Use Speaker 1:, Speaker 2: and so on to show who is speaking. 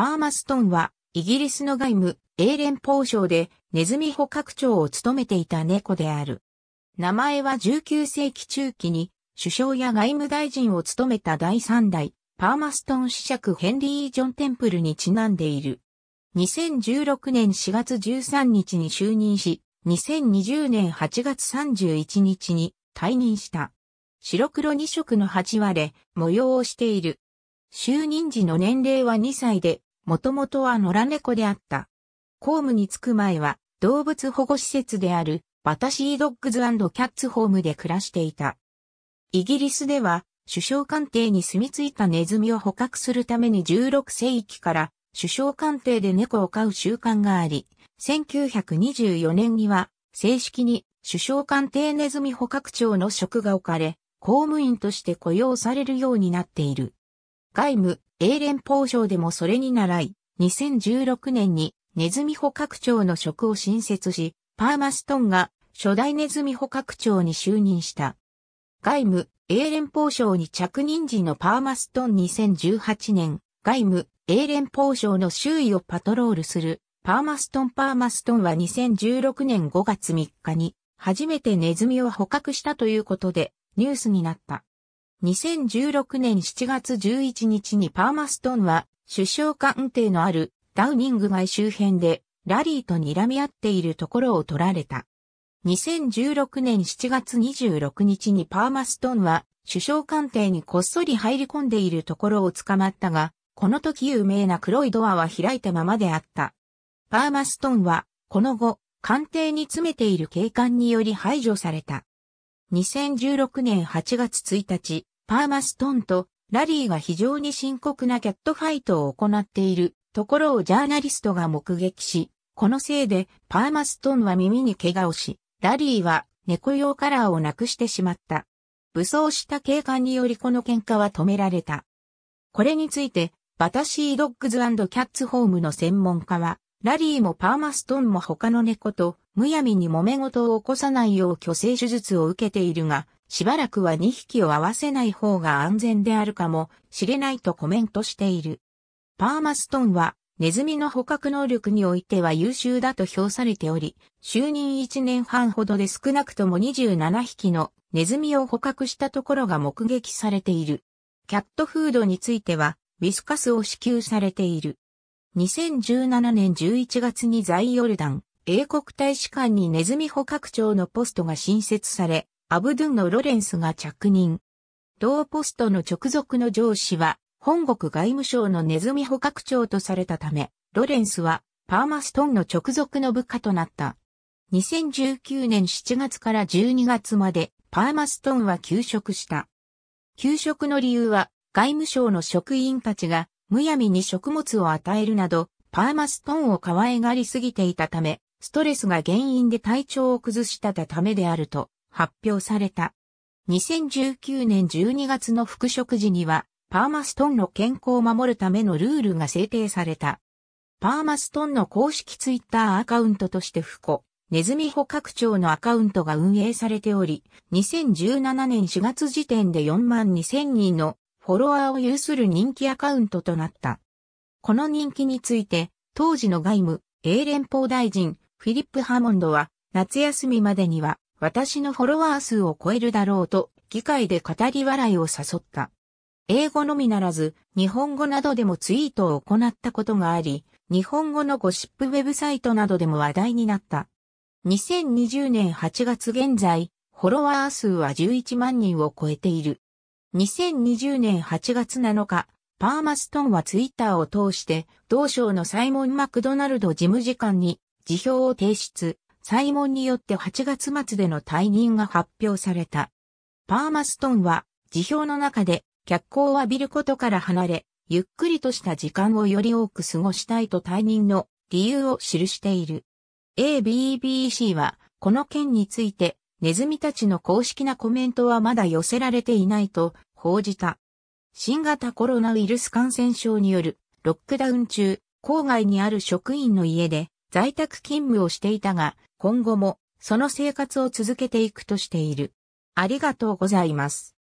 Speaker 1: パーマストンは、イギリスの外務、英連邦省で、ネズミ捕獲長を務めていた猫である。名前は19世紀中期に、首相や外務大臣を務めた第3代、パーマストン子爵ヘンリー・ジョン・テンプルにちなんでいる。2016年4月13日に就任し、2020年8月31日に退任した。白黒2色の8割れ、模様をしている。就任時の年齢は2歳で、もともとは野良猫であった。公務に就く前は、動物保護施設である、バタシードッグズキャッツホームで暮らしていた。イギリスでは、首相官邸に住み着いたネズミを捕獲するために16世紀から首相官邸で猫を飼う習慣があり、1924年には正式に首相官邸ネズミ捕獲長の職が置かれ、公務員として雇用されるようになっている。外務、英連邦省でもそれに倣い、2016年にネズミ捕獲長の職を新設し、パーマストンが初代ネズミ捕獲長に就任した。外務、英連邦省に着任時のパーマストン2018年、外務、英連邦省の周囲をパトロールするパーマストンパーマストンは2016年5月3日に初めてネズミを捕獲したということでニュースになった。2016年7月11日にパーマストンは首相官邸のあるダウニング街周辺でラリーと睨み合っているところを撮られた。2016年7月26日にパーマストンは首相官邸にこっそり入り込んでいるところを捕まったが、この時有名な黒いドアは開いたままであった。パーマストンは、この後、官邸に詰めている警官により排除された。2016年8月1日、パーマストンとラリーが非常に深刻なキャットファイトを行っているところをジャーナリストが目撃し、このせいでパーマストンは耳に怪我をし、ラリーは猫用カラーをなくしてしまった。武装した警官によりこの喧嘩は止められた。これについてバタシードッグズキャッツホームの専門家は、ラリーもパーマストンも他の猫とむやみに揉め事を起こさないよう虚勢手術を受けているが、しばらくは2匹を合わせない方が安全であるかもしれないとコメントしている。パーマストンはネズミの捕獲能力においては優秀だと評されており、就任1年半ほどで少なくとも27匹のネズミを捕獲したところが目撃されている。キャットフードについては、ウィスカスを支給されている。2017年11月に在ヨルダン、英国大使館にネズミ捕獲長のポストが新設され、アブドゥンのロレンスが着任。同ポストの直属の上司は、本国外務省のネズミ捕獲長とされたため、ロレンスはパーマストンの直属の部下となった。2019年7月から12月までパーマストンは休職した。休職の理由は外務省の職員たちがむやみに食物を与えるなど、パーマストンを可愛がりすぎていたため、ストレスが原因で体調を崩したためであると発表された。2019年12月の復職時には、パーマストンの健康を守るためのルールが制定された。パーマストンの公式ツイッターアカウントとしてフコ、ネズミ捕獲長のアカウントが運営されており、2017年4月時点で4万2000人のフォロワーを有する人気アカウントとなった。この人気について、当時の外務、英連邦大臣、フィリップ・ハモンドは、夏休みまでには、私のフォロワー数を超えるだろうと、議会で語り笑いを誘った。英語のみならず、日本語などでもツイートを行ったことがあり、日本語のゴシップウェブサイトなどでも話題になった。2020年8月現在、フォロワー数は11万人を超えている。2020年8月7日、パーマストンはツイッターを通して、同省のサイモン・マクドナルド事務次官に辞表を提出、サイモンによって8月末での退任が発表された。パーマストンは辞表の中で脚光を浴びることから離れ、ゆっくりとした時間をより多く過ごしたいと退任の理由を記している。ABBC はこの件についてネズミたちの公式なコメントはまだ寄せられていないと報じた。新型コロナウイルス感染症によるロックダウン中、郊外にある職員の家で在宅勤務をしていたが、今後もその生活を続けていくとしている。ありがとうございます。